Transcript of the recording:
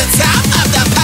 the top of the